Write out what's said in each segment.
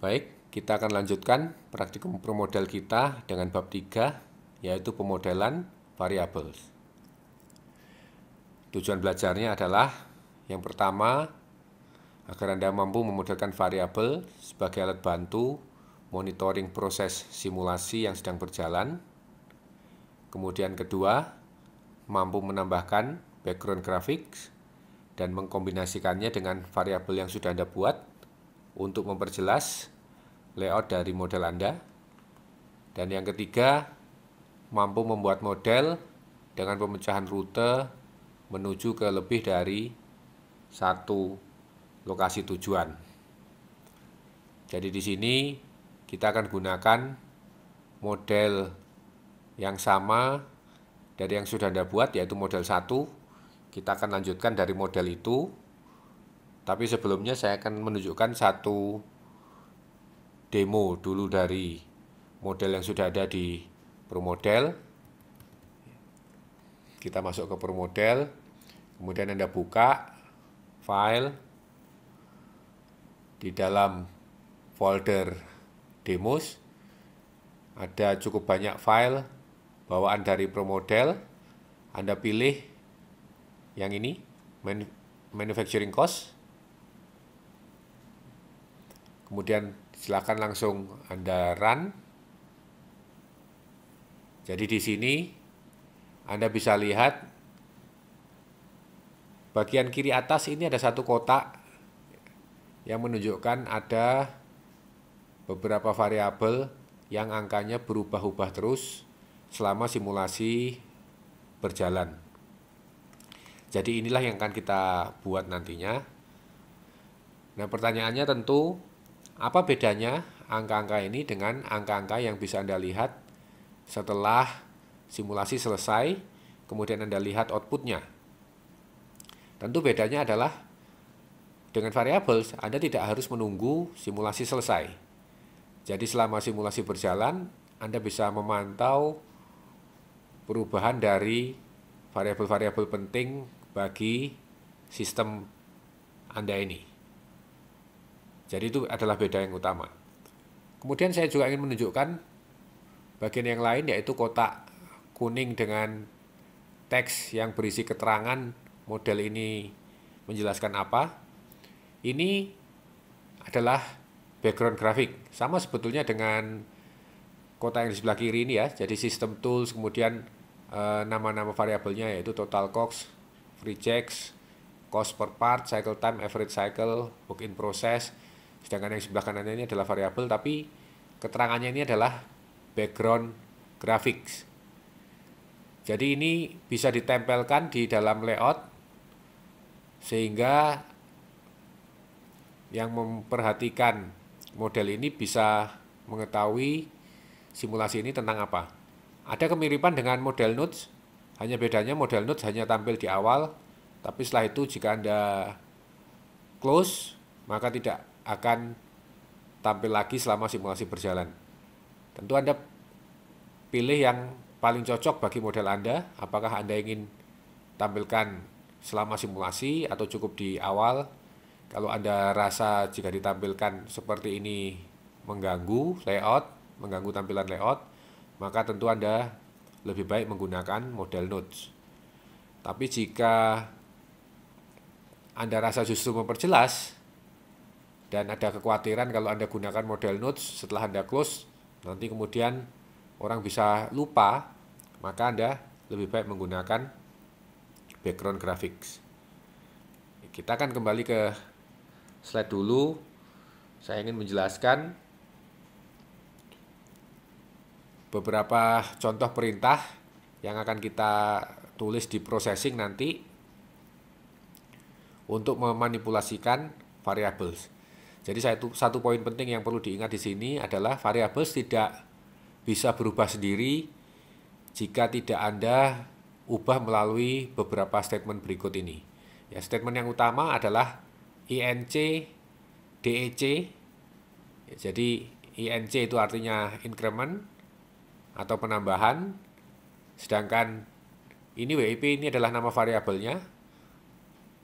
Baik, kita akan lanjutkan praktikum promodel kita dengan bab 3 yaitu pemodelan variabel. Tujuan belajarnya adalah yang pertama agar Anda mampu memodelkan variabel sebagai alat bantu monitoring proses simulasi yang sedang berjalan. Kemudian kedua, mampu menambahkan background graphics dan mengkombinasikannya dengan variabel yang sudah Anda buat untuk memperjelas layout dari model Anda. Dan yang ketiga, mampu membuat model dengan pemecahan rute menuju ke lebih dari satu lokasi tujuan. Jadi di sini kita akan gunakan model yang sama dari yang sudah Anda buat yaitu model 1. Kita akan lanjutkan dari model itu tapi sebelumnya saya akan menunjukkan satu demo dulu dari model yang sudah ada di ProModel. Kita masuk ke ProModel, kemudian Anda buka file di dalam folder demos ada cukup banyak file bawaan dari ProModel. Anda pilih yang ini manufacturing cost kemudian silakan langsung Anda run. Jadi di sini Anda bisa lihat bagian kiri atas ini ada satu kotak yang menunjukkan ada beberapa variabel yang angkanya berubah-ubah terus selama simulasi berjalan. Jadi inilah yang akan kita buat nantinya. Nah pertanyaannya tentu apa bedanya angka-angka ini dengan angka-angka yang bisa Anda lihat setelah simulasi selesai, kemudian Anda lihat outputnya? Tentu bedanya adalah dengan variabel, Anda tidak harus menunggu simulasi selesai. Jadi selama simulasi berjalan, Anda bisa memantau perubahan dari variabel-variabel penting bagi sistem Anda ini. Jadi itu adalah beda yang utama. Kemudian saya juga ingin menunjukkan bagian yang lain yaitu kotak kuning dengan teks yang berisi keterangan model ini menjelaskan apa. Ini adalah background grafik. Sama sebetulnya dengan kotak yang di sebelah kiri ini ya. Jadi sistem tools kemudian eh, nama-nama variabelnya yaitu total cost, free checks, cost per part, cycle time, average cycle, work in process, Sedangkan yang sebelah kanannya ini adalah variabel tapi keterangannya ini adalah background graphics. Jadi ini bisa ditempelkan di dalam layout sehingga yang memperhatikan model ini bisa mengetahui simulasi ini tentang apa. Ada kemiripan dengan model notes, hanya bedanya model notes hanya tampil di awal, tapi setelah itu jika Anda close, maka tidak akan tampil lagi selama simulasi berjalan. Tentu Anda pilih yang paling cocok bagi model Anda, apakah Anda ingin tampilkan selama simulasi atau cukup di awal. Kalau Anda rasa jika ditampilkan seperti ini mengganggu layout, mengganggu tampilan layout, maka tentu Anda lebih baik menggunakan model notes. Tapi jika Anda rasa justru memperjelas, dan ada kekhawatiran kalau Anda gunakan model notes setelah Anda close nanti kemudian orang bisa lupa maka Anda lebih baik menggunakan background graphics kita akan kembali ke slide dulu saya ingin menjelaskan beberapa contoh perintah yang akan kita tulis di processing nanti untuk memanipulasikan variables. Jadi satu, satu poin penting yang perlu diingat di sini adalah variabel tidak bisa berubah sendiri jika tidak Anda ubah melalui beberapa statement berikut ini. Ya, statement yang utama adalah INC DEC. Ya, jadi INC itu artinya increment atau penambahan. Sedangkan ini WIP ini adalah nama variabelnya.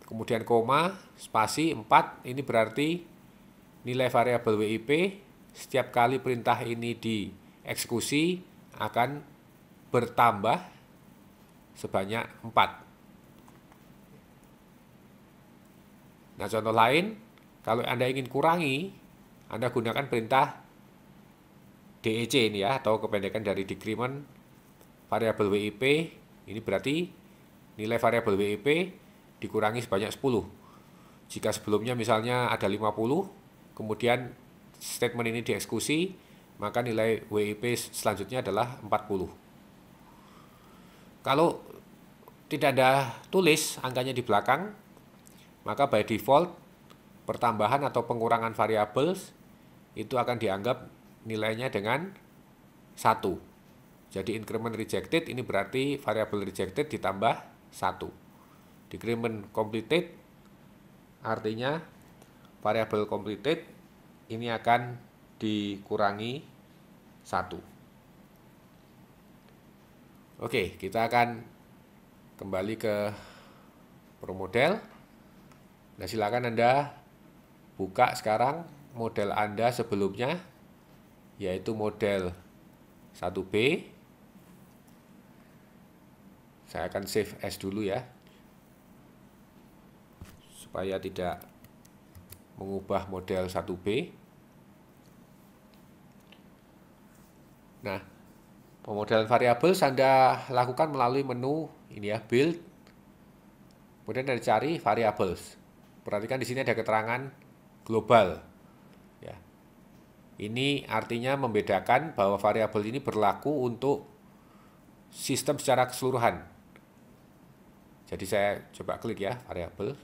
Kemudian koma, spasi 4 ini berarti nilai variabel WIP setiap kali perintah ini dieksekusi akan bertambah sebanyak 4. Nah, contoh lain, kalau Anda ingin kurangi, Anda gunakan perintah DEC ini ya, atau kependekan dari decrement variabel WIP. Ini berarti nilai variabel WIP dikurangi sebanyak 10. Jika sebelumnya misalnya ada 50, kemudian statement ini dieksekusi, maka nilai WIP selanjutnya adalah 40. Kalau tidak ada tulis angkanya di belakang, maka by default pertambahan atau pengurangan variabel itu akan dianggap nilainya dengan satu. Jadi increment rejected ini berarti variabel rejected ditambah satu. Decrement completed artinya variabel completed ini akan dikurangi satu. Oke, kita akan kembali ke pro model. Nah, silakan Anda buka sekarang model Anda sebelumnya yaitu model 1B saya akan save as dulu ya supaya tidak mengubah model 1B nah pemodelan variabel Anda lakukan melalui menu ini ya build kemudian Anda cari variables perhatikan di sini ada keterangan global. Ya. Ini artinya membedakan bahwa variabel ini berlaku untuk sistem secara keseluruhan. Jadi saya coba klik ya variabel.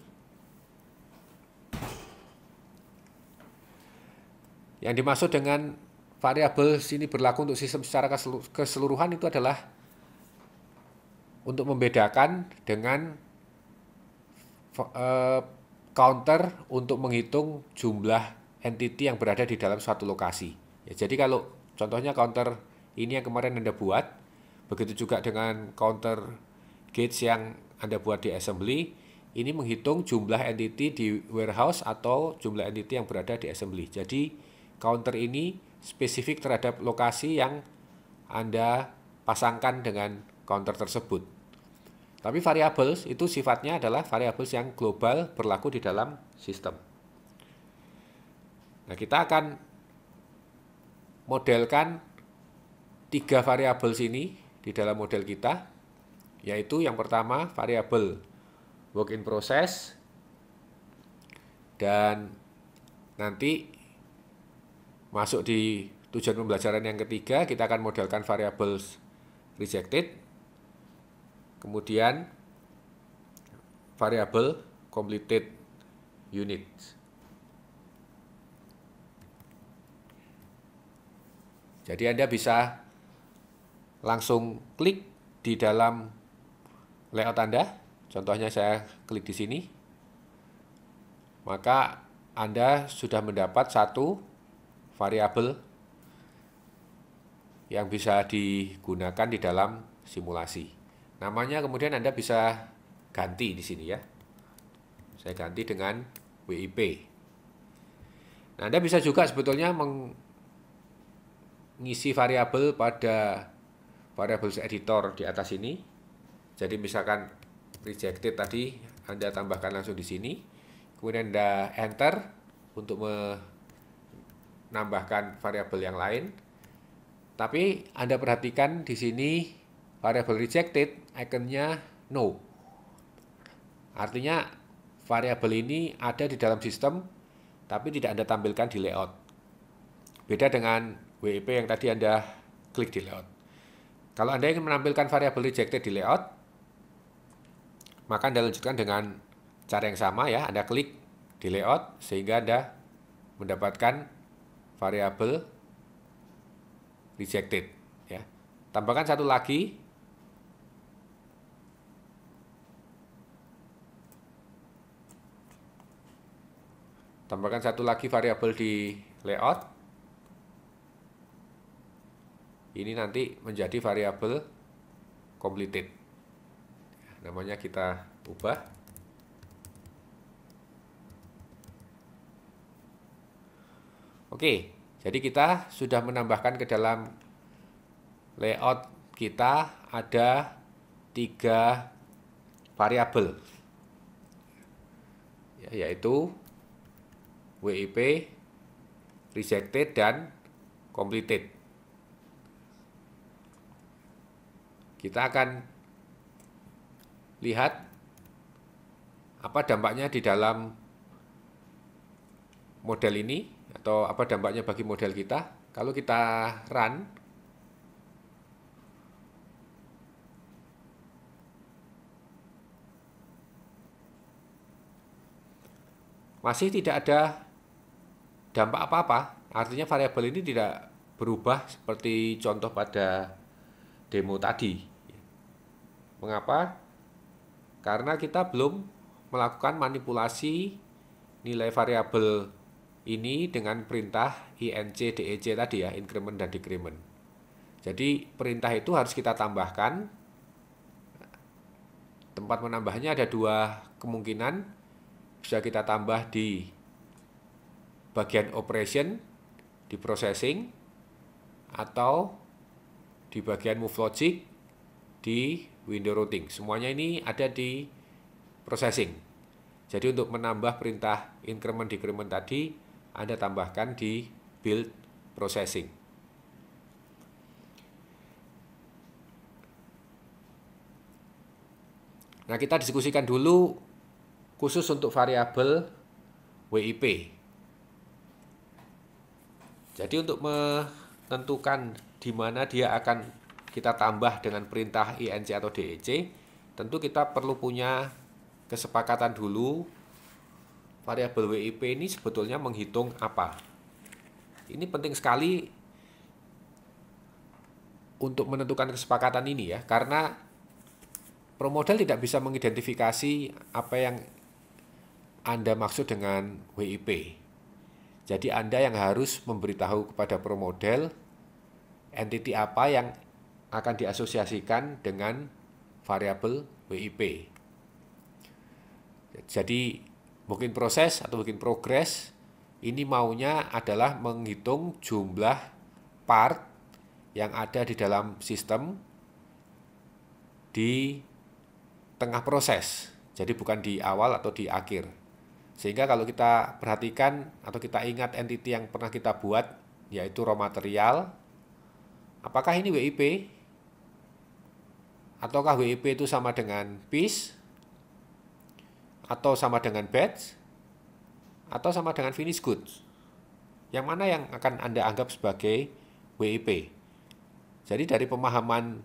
Yang dimaksud dengan variabel sini berlaku untuk sistem secara keseluruhan itu adalah untuk membedakan dengan uh, counter untuk menghitung jumlah entity yang berada di dalam suatu lokasi. Ya, jadi kalau contohnya counter ini yang kemarin Anda buat, begitu juga dengan counter gates yang Anda buat di assembly, ini menghitung jumlah entity di warehouse atau jumlah entity yang berada di assembly. Jadi counter ini spesifik terhadap lokasi yang Anda pasangkan dengan counter tersebut. Tapi variables itu sifatnya adalah variables yang global berlaku di dalam sistem. Nah, kita akan modelkan tiga variabel ini di dalam model kita, yaitu yang pertama variabel work in process, dan nanti masuk di tujuan pembelajaran yang ketiga, kita akan modelkan variables rejected, Kemudian variabel completed unit. Jadi Anda bisa langsung klik di dalam layout Anda. Contohnya saya klik di sini. Maka Anda sudah mendapat satu variabel yang bisa digunakan di dalam simulasi. Namanya kemudian Anda bisa ganti di sini ya. Saya ganti dengan WIP. Nah, Anda bisa juga sebetulnya mengisi variabel pada variabel editor di atas ini. Jadi misalkan rejected tadi Anda tambahkan langsung di sini. Kemudian Anda enter untuk menambahkan variabel yang lain. Tapi Anda perhatikan di sini variable rejected ikonnya no. Artinya variabel ini ada di dalam sistem tapi tidak Anda tampilkan di layout. Beda dengan WIP yang tadi Anda klik di layout. Kalau Anda ingin menampilkan variabel rejected di layout, maka Anda lanjutkan dengan cara yang sama ya, Anda klik di layout sehingga Anda mendapatkan variabel rejected ya. Tambahkan satu lagi. Tambahkan satu lagi variabel di layout. Ini nanti menjadi variabel completed. Namanya kita ubah. Oke Jadi kita sudah menambahkan ke dalam layout kita ada tiga variabel ya, yaitu WIP, rejected, dan completed. Kita akan lihat apa dampaknya di dalam model ini atau apa dampaknya bagi model kita? Kalau kita run masih tidak ada dampak apa-apa. Artinya variabel ini tidak berubah seperti contoh pada demo tadi. Mengapa? Karena kita belum melakukan manipulasi nilai variabel ini dengan perintah INC DEC tadi ya, increment dan decrement. Jadi perintah itu harus kita tambahkan. Tempat menambahnya ada dua kemungkinan. Bisa kita tambah di bagian operation, di processing, atau di bagian move logic, di window routing. Semuanya ini ada di processing. Jadi untuk menambah perintah increment decrement tadi anda tambahkan di build processing. Nah, kita diskusikan dulu khusus untuk variabel WIP. Jadi untuk menentukan di mana dia akan kita tambah dengan perintah INC atau DEC, tentu kita perlu punya kesepakatan dulu variabel WIP ini sebetulnya menghitung apa. Ini penting sekali untuk menentukan kesepakatan ini ya, karena promodel tidak bisa mengidentifikasi apa yang Anda maksud dengan WIP. Jadi Anda yang harus memberitahu kepada promodel entity apa yang akan diasosiasikan dengan variabel WIP. Jadi mungkin proses atau mungkin progres ini maunya adalah menghitung jumlah part yang ada di dalam sistem di tengah proses. Jadi bukan di awal atau di akhir. Sehingga kalau kita perhatikan atau kita ingat entity yang pernah kita buat yaitu raw material apakah ini WIP ataukah WIP itu sama dengan piece atau sama dengan batch atau sama dengan finish goods. Yang mana yang akan Anda anggap sebagai WIP? Jadi dari pemahaman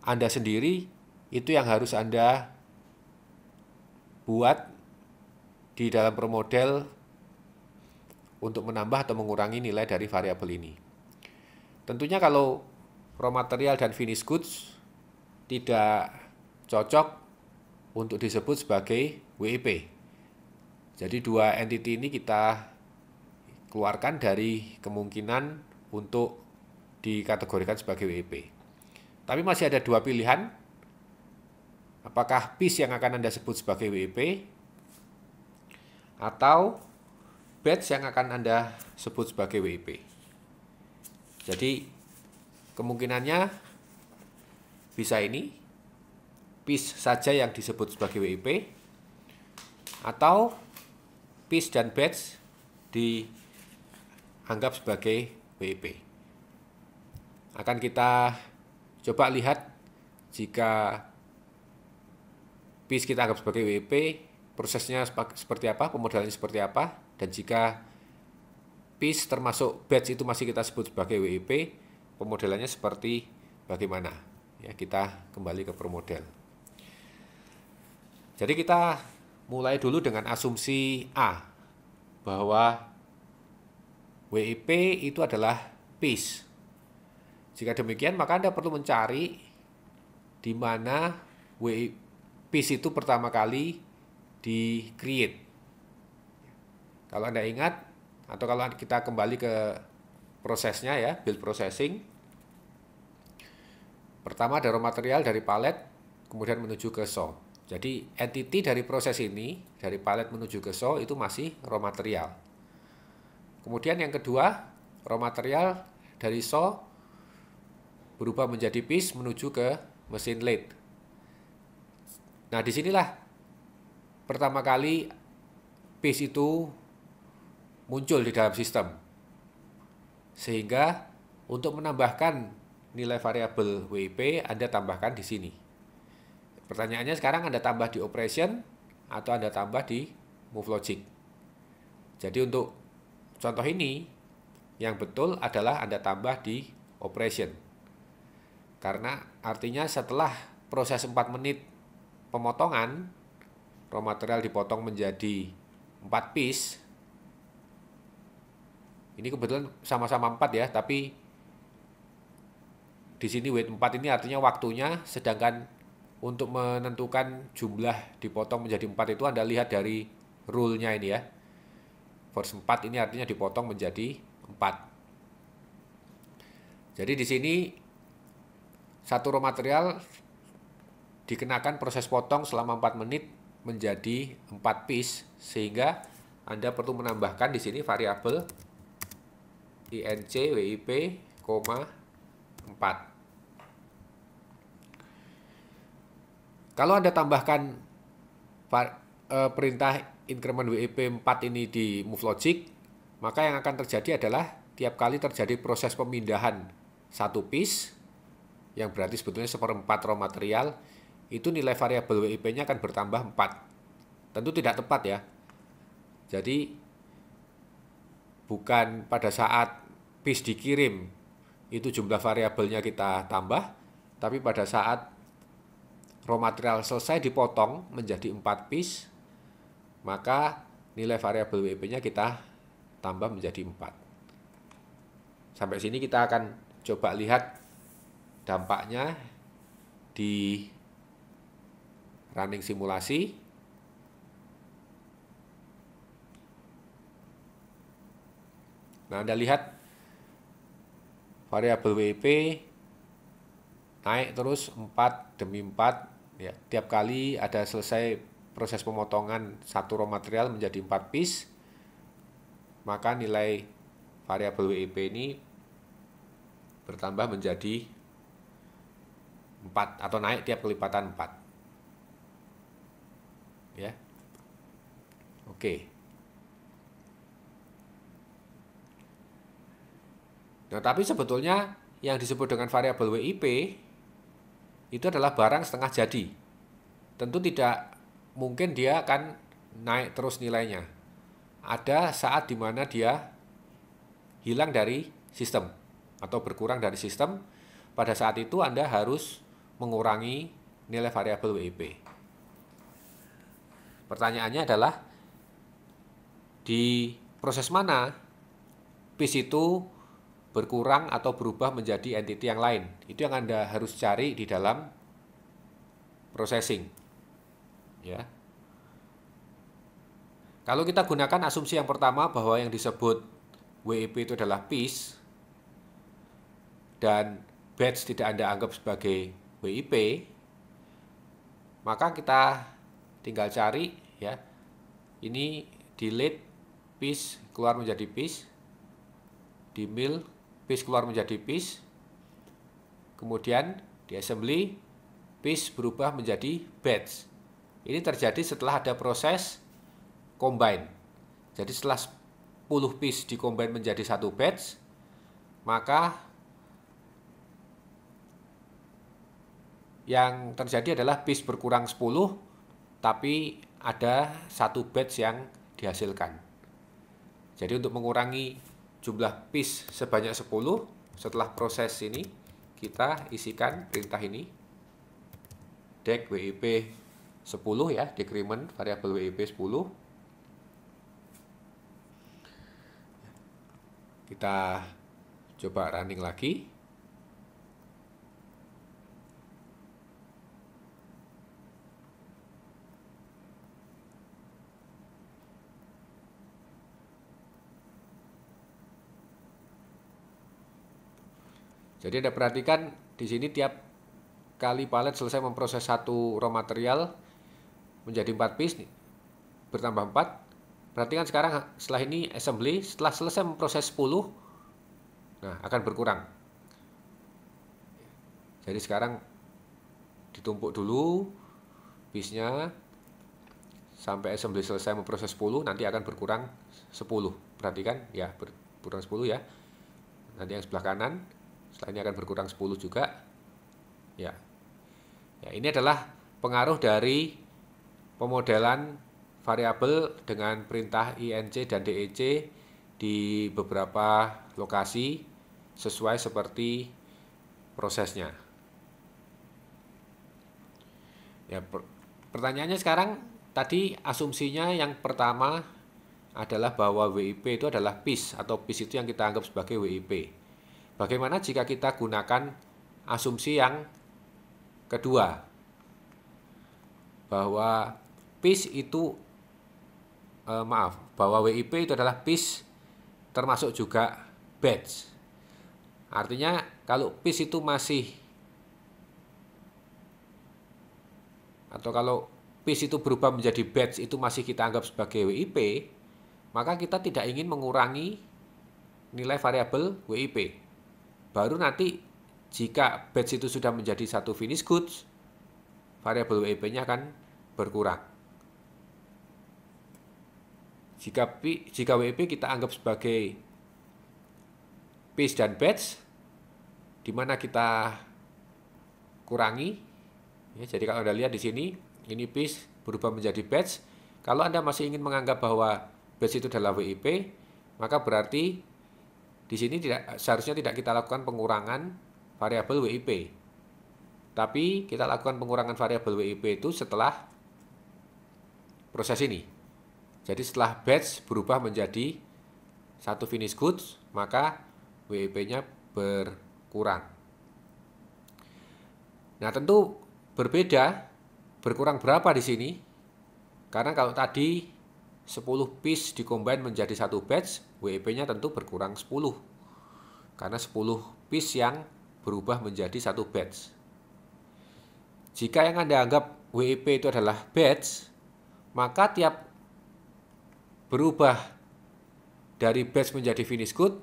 Anda sendiri itu yang harus Anda buat di dalam promodel untuk menambah atau mengurangi nilai dari variabel ini. Tentunya kalau raw material dan finish goods tidak cocok untuk disebut sebagai WIP. Jadi dua entity ini kita keluarkan dari kemungkinan untuk dikategorikan sebagai WIP. Tapi masih ada dua pilihan. Apakah piece yang akan Anda sebut sebagai WIP atau batch yang akan Anda sebut sebagai WIP. Jadi kemungkinannya bisa ini piece saja yang disebut sebagai WIP atau piece dan batch dianggap sebagai WIP. Akan kita coba lihat jika piece kita anggap sebagai WIP, prosesnya seperti apa, pemodelannya seperti apa, dan jika piece termasuk batch itu masih kita sebut sebagai WIP, pemodelannya seperti bagaimana. Ya, kita kembali ke permodel. Jadi kita mulai dulu dengan asumsi A bahwa WIP itu adalah piece. Jika demikian maka Anda perlu mencari di mana WIP piece itu pertama kali di create. Kalau Anda ingat atau kalau kita kembali ke prosesnya ya, build processing. Pertama ada raw material dari palet, kemudian menuju ke saw. Jadi entity dari proses ini, dari palet menuju ke saw itu masih raw material. Kemudian yang kedua, raw material dari saw berubah menjadi piece menuju ke mesin lathe. Nah, di sinilah pertama kali piece itu muncul di dalam sistem. Sehingga untuk menambahkan nilai variabel WIP Anda tambahkan di sini. Pertanyaannya sekarang Anda tambah di operation atau Anda tambah di move logic. Jadi untuk contoh ini yang betul adalah Anda tambah di operation. Karena artinya setelah proses 4 menit pemotongan raw material dipotong menjadi 4 piece. Ini kebetulan sama-sama 4 ya, tapi di sini weight 4 ini artinya waktunya sedangkan untuk menentukan jumlah dipotong menjadi 4 itu Anda lihat dari rule-nya ini ya. Force 4 ini artinya dipotong menjadi 4. Jadi di sini satu raw material dikenakan proses potong selama 4 menit menjadi 4 piece sehingga Anda perlu menambahkan di sini variabel INC WIP, 4. Kalau Anda tambahkan eh, perintah increment WIP 4 ini di move logic, maka yang akan terjadi adalah tiap kali terjadi proses pemindahan satu piece, yang berarti sebetulnya seperempat raw material, itu nilai variabel WIP-nya akan bertambah 4. Tentu tidak tepat ya. Jadi, bukan pada saat piece dikirim itu jumlah variabelnya kita tambah, tapi pada saat raw material selesai dipotong menjadi 4 piece, maka nilai variabel WP-nya kita tambah menjadi 4. Sampai sini kita akan coba lihat dampaknya di running simulasi. Nah, Anda lihat variabel WP naik terus 4 demi 4 ya. Tiap kali ada selesai proses pemotongan satu raw material menjadi 4 piece maka nilai variabel WIP ini bertambah menjadi 4 atau naik tiap kelipatan 4 ya oke Nah, tapi sebetulnya yang disebut dengan variabel WIP itu adalah barang setengah jadi. Tentu tidak mungkin dia akan naik terus nilainya. Ada saat di mana dia hilang dari sistem atau berkurang dari sistem. Pada saat itu Anda harus mengurangi nilai variabel WIP. Pertanyaannya adalah di proses mana PIS itu berkurang atau berubah menjadi entity yang lain. Itu yang Anda harus cari di dalam processing. Ya. Kalau kita gunakan asumsi yang pertama bahwa yang disebut WIP itu adalah piece dan batch tidak Anda anggap sebagai WIP, maka kita tinggal cari ya. Ini delete piece keluar menjadi piece, di mill piece keluar menjadi piece, kemudian di assembly piece berubah menjadi batch. Ini terjadi setelah ada proses combine. Jadi setelah 10 piece dikombine menjadi satu batch, maka yang terjadi adalah piece berkurang 10, tapi ada satu batch yang dihasilkan. Jadi untuk mengurangi jumlah piece sebanyak 10 setelah proses ini kita isikan perintah ini. Dec WIP 10 ya decrement variabel WIP 10 kita coba running lagi Jadi Anda perhatikan di sini tiap kali palet selesai memproses satu raw material menjadi 4 piece bertambah 4. Perhatikan sekarang setelah ini assembly, setelah selesai memproses 10 Nah, akan berkurang. Jadi sekarang ditumpuk dulu piece-nya sampai assembly selesai memproses 10 nanti akan berkurang 10. Perhatikan ya, berkurang 10 ya. Nanti yang sebelah kanan setelah ini akan berkurang 10 juga. Ya. Ya, ini adalah pengaruh dari pemodelan variabel dengan perintah INC dan DEC di beberapa lokasi sesuai seperti prosesnya. Ya, per pertanyaannya sekarang tadi asumsinya yang pertama adalah bahwa WIP itu adalah PIS atau PIS itu yang kita anggap sebagai WIP. Bagaimana jika kita gunakan asumsi yang kedua bahwa PIS itu eh, maaf bahwa WIP itu adalah PIS termasuk juga batch. Artinya kalau PIS itu masih atau kalau PIS itu berubah menjadi batch itu masih kita anggap sebagai WIP, maka kita tidak ingin mengurangi nilai variabel WIP. Baru nanti jika batch itu sudah menjadi satu finish goods, variabel WIP-nya akan berkurang. Jika jika WIP kita anggap sebagai PIS dan batch, di mana kita kurangi Ya, jadi kalau Anda lihat di sini, ini PIS berubah menjadi batch. Kalau Anda masih ingin menganggap bahwa batch itu adalah WIP, maka berarti di sini tidak seharusnya tidak kita lakukan pengurangan variabel WIP. Tapi kita lakukan pengurangan variabel WIP itu setelah proses ini. Jadi setelah batch berubah menjadi satu finish goods, maka WIP-nya berkurang. Nah, tentu berbeda berkurang berapa di sini? Karena kalau tadi 10 piece dikombin menjadi satu batch, WIP-nya tentu berkurang 10. Karena 10 piece yang berubah menjadi satu batch. Jika yang Anda anggap WIP itu adalah batch, maka tiap berubah dari batch menjadi finish good,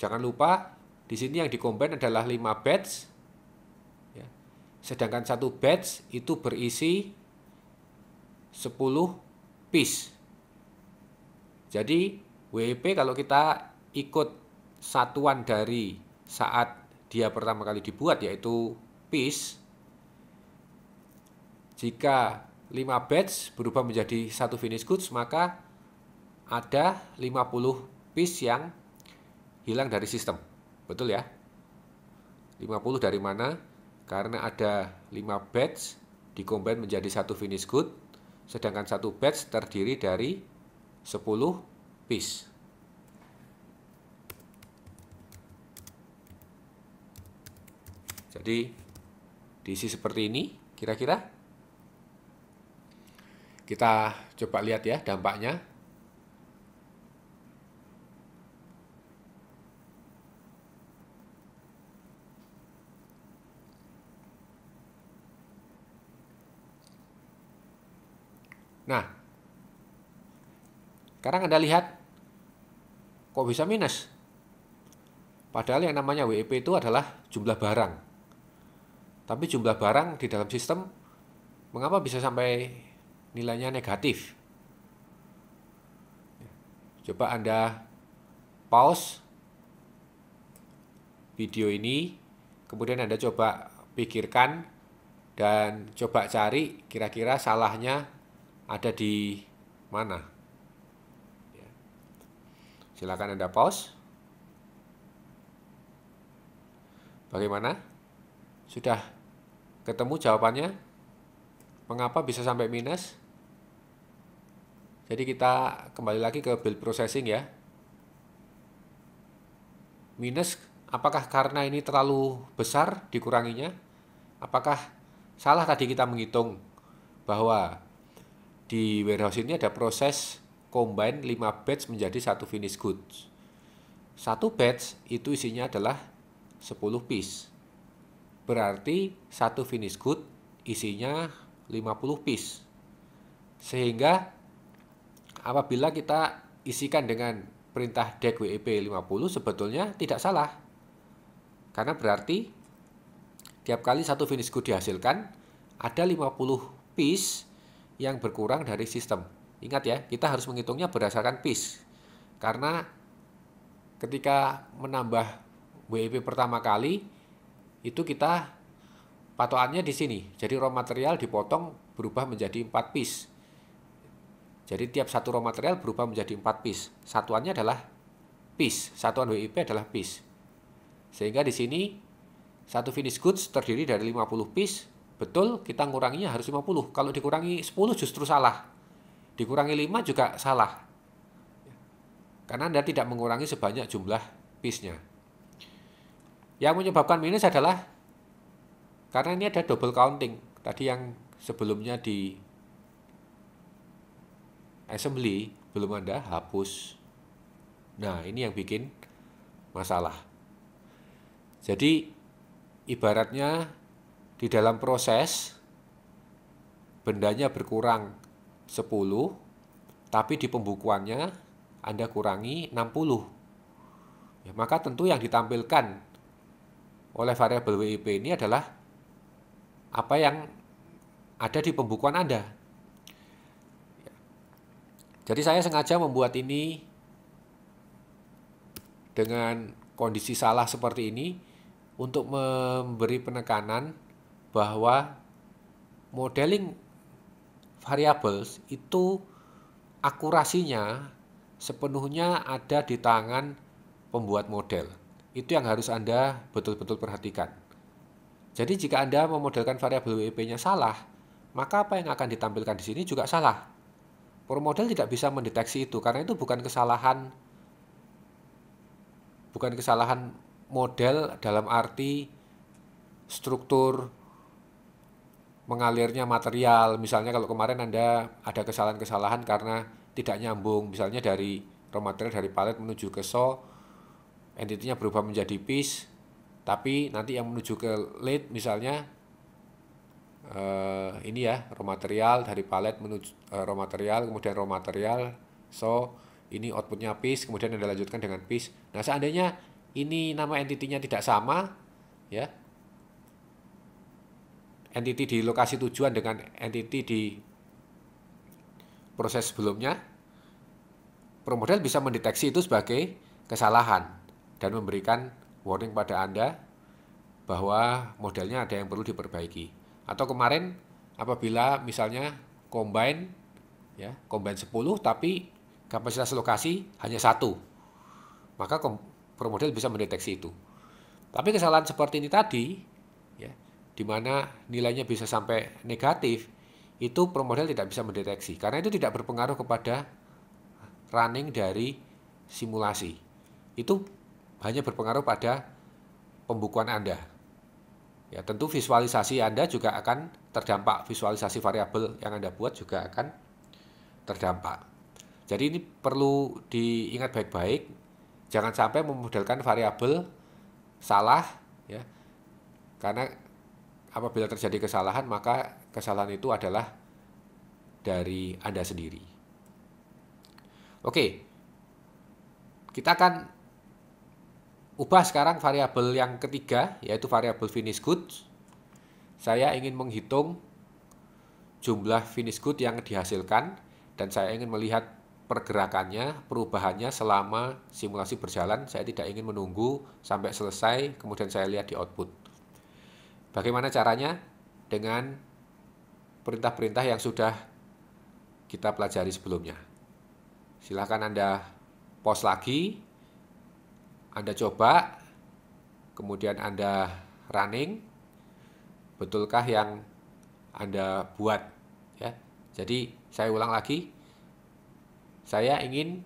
jangan lupa di sini yang dikombin adalah 5 batch Sedangkan satu batch itu berisi 10 piece. Jadi WP kalau kita ikut satuan dari saat dia pertama kali dibuat yaitu piece jika 5 batch berubah menjadi satu finish goods maka ada 50 piece yang hilang dari sistem. Betul ya? 50 dari mana? karena ada 5 batch dikombin menjadi satu finish good sedangkan satu batch terdiri dari 10 piece. Jadi diisi seperti ini kira-kira? Kita coba lihat ya dampaknya Nah, sekarang Anda lihat, kok bisa minus? Padahal yang namanya WIP itu adalah jumlah barang. Tapi jumlah barang di dalam sistem, mengapa bisa sampai nilainya negatif? Coba Anda pause video ini, kemudian Anda coba pikirkan dan coba cari kira-kira salahnya ada di mana. Ya. Silakan Anda pause. Bagaimana? Sudah ketemu jawabannya? Mengapa bisa sampai minus? Jadi kita kembali lagi ke build processing ya. Minus apakah karena ini terlalu besar dikuranginya? Apakah salah tadi kita menghitung bahwa di warehouse ini ada proses combine 5 batch menjadi satu finish goods. Satu batch itu isinya adalah 10 piece. Berarti satu finish good isinya 50 piece. Sehingga apabila kita isikan dengan perintah dec WIP 50 sebetulnya tidak salah. Karena berarti tiap kali satu finish good dihasilkan ada 50 piece yang berkurang dari sistem. Ingat ya, kita harus menghitungnya berdasarkan piece. Karena ketika menambah WIP pertama kali itu kita patokannya di sini. Jadi raw material dipotong berubah menjadi 4 piece. Jadi tiap satu raw material berubah menjadi 4 piece. Satuannya adalah piece. Satuan WIP adalah piece. Sehingga di sini satu finish goods terdiri dari 50 piece. Betul, kita nguranginya harus 50. Kalau dikurangi 10 justru salah. Dikurangi 5 juga salah. Karena Anda tidak mengurangi sebanyak jumlah piece-nya. Yang menyebabkan minus adalah karena ini ada double counting. Tadi yang sebelumnya di assembly belum ada hapus. Nah, ini yang bikin masalah. Jadi ibaratnya di dalam proses bendanya berkurang 10 tapi di pembukuannya Anda kurangi 60. Ya, maka tentu yang ditampilkan oleh variabel WIP ini adalah apa yang ada di pembukuan Anda. Ya. Jadi saya sengaja membuat ini dengan kondisi salah seperti ini untuk memberi penekanan bahwa modeling variables itu akurasinya sepenuhnya ada di tangan pembuat model. Itu yang harus Anda betul-betul perhatikan. Jadi jika Anda memodelkan variabel WIP-nya salah, maka apa yang akan ditampilkan di sini juga salah. Promodel tidak bisa mendeteksi itu karena itu bukan kesalahan bukan kesalahan model dalam arti struktur mengalirnya material. Misalnya kalau kemarin Anda ada kesalahan-kesalahan karena tidak nyambung, misalnya dari raw material dari palet menuju ke so, entitinya berubah menjadi piece, tapi nanti yang menuju ke lead misalnya uh, ini ya raw material dari palet menuju uh, raw material kemudian raw material so ini outputnya piece kemudian anda lanjutkan dengan piece nah seandainya ini nama entitinya tidak sama, ya, entity di lokasi tujuan dengan entity di proses sebelumnya, promodel bisa mendeteksi itu sebagai kesalahan dan memberikan warning pada Anda bahwa modelnya ada yang perlu diperbaiki. Atau kemarin apabila misalnya combine ya, combine 10 tapi kapasitas lokasi hanya satu, maka ProModel bisa mendeteksi itu. Tapi kesalahan seperti ini tadi, di mana nilainya bisa sampai negatif, itu ProModel tidak bisa mendeteksi karena itu tidak berpengaruh kepada running dari simulasi. Itu hanya berpengaruh pada pembukuan Anda. Ya, tentu visualisasi Anda juga akan terdampak. Visualisasi variabel yang Anda buat juga akan terdampak. Jadi ini perlu diingat baik-baik jangan sampai memodelkan variabel salah ya karena apabila terjadi kesalahan maka kesalahan itu adalah dari Anda sendiri. Oke. Kita akan ubah sekarang variabel yang ketiga yaitu variabel finish goods. Saya ingin menghitung jumlah finish good yang dihasilkan dan saya ingin melihat pergerakannya, perubahannya selama simulasi berjalan. Saya tidak ingin menunggu sampai selesai, kemudian saya lihat di output. Bagaimana caranya? Dengan perintah-perintah yang sudah kita pelajari sebelumnya. Silahkan Anda pause lagi, Anda coba, kemudian Anda running, betulkah yang Anda buat? Ya, jadi saya ulang lagi, saya ingin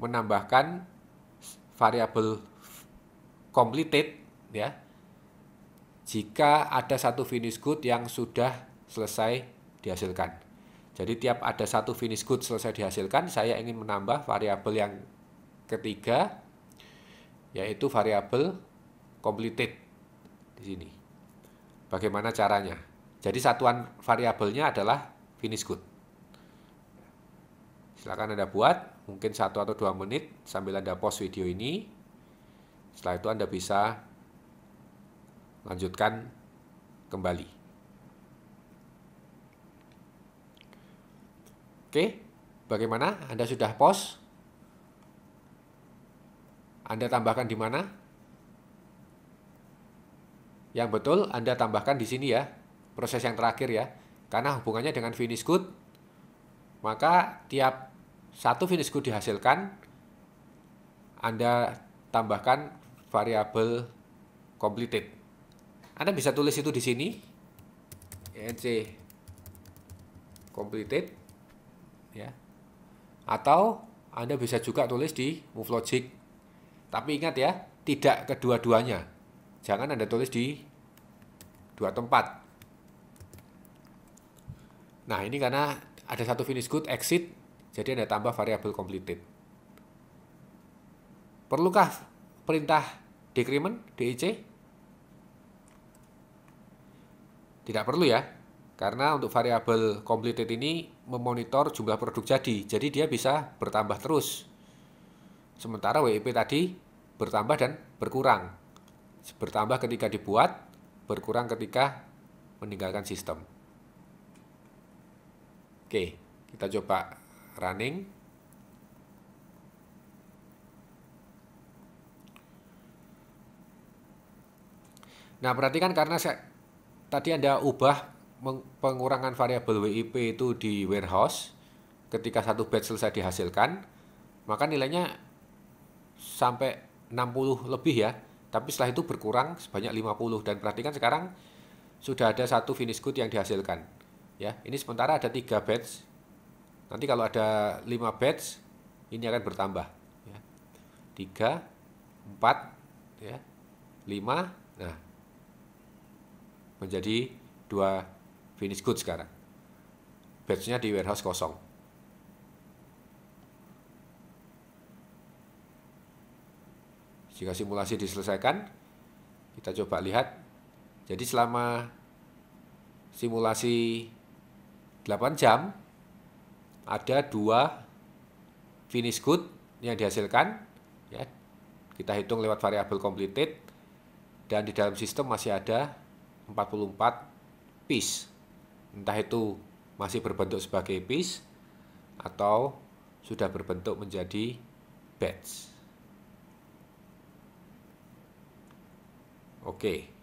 menambahkan variabel completed ya jika ada satu finish good yang sudah selesai dihasilkan. Jadi tiap ada satu finish good selesai dihasilkan, saya ingin menambah variabel yang ketiga yaitu variabel completed di sini. Bagaimana caranya? Jadi satuan variabelnya adalah finish good. Silakan Anda buat, mungkin satu atau dua menit sambil Anda pause video ini. Setelah itu Anda bisa lanjutkan kembali. Oke, bagaimana? Anda sudah pause? Anda tambahkan di mana? Yang betul Anda tambahkan di sini ya, proses yang terakhir ya. Karena hubungannya dengan finish good, maka tiap satu finish good dihasilkan, Anda tambahkan variabel completed. Anda bisa tulis itu di sini. ENC completed ya. Atau Anda bisa juga tulis di move logic. Tapi ingat ya, tidak kedua-duanya. Jangan Anda tulis di dua tempat. Nah, ini karena ada satu finish good exit, jadi Anda tambah variabel completed. Perlukah perintah decrement DEC? Tidak perlu ya, karena untuk variabel completed ini memonitor jumlah produk jadi, jadi dia bisa bertambah terus. Sementara WIP tadi bertambah dan berkurang. Bertambah ketika dibuat, berkurang ketika meninggalkan sistem. Oke, kita coba running. Nah, perhatikan karena saya tadi Anda ubah pengurangan variabel WIP itu di warehouse ketika satu batch selesai dihasilkan, maka nilainya sampai 60 lebih ya. Tapi setelah itu berkurang sebanyak 50 dan perhatikan sekarang sudah ada satu finish good yang dihasilkan. Ya, ini sementara ada tiga batch. Nanti kalau ada 5 batch ini akan bertambah ya. 3 4 ya. 5. Nah, menjadi dua finish good sekarang. Batchnya di warehouse kosong. Jika simulasi diselesaikan, kita coba lihat. Jadi selama simulasi 8 jam, ada dua finish good yang dihasilkan. Ya, kita hitung lewat variabel completed. Dan di dalam sistem masih ada 44 piece. Entah itu masih berbentuk sebagai piece atau sudah berbentuk menjadi batch. Oke.